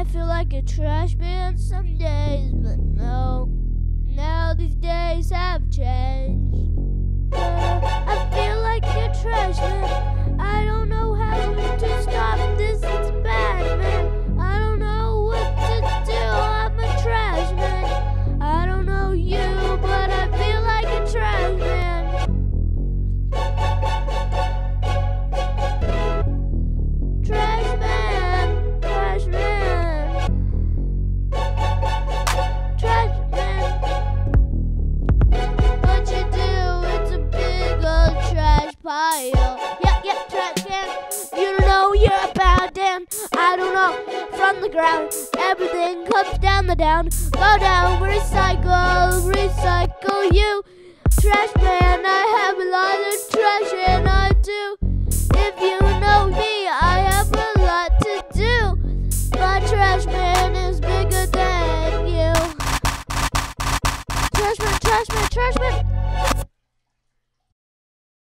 I feel like a trash man some days, but no. Now these days have changed. fire. yep, yeah, track them. You know you're about down. I don't know. From the ground, everything comes down the down. Go down, recycle, recycle you. Trash man, I have a lot of trash and I do. If you know me, I have a lot to do. My trash man is bigger than you. Trash man, trash man, trash man.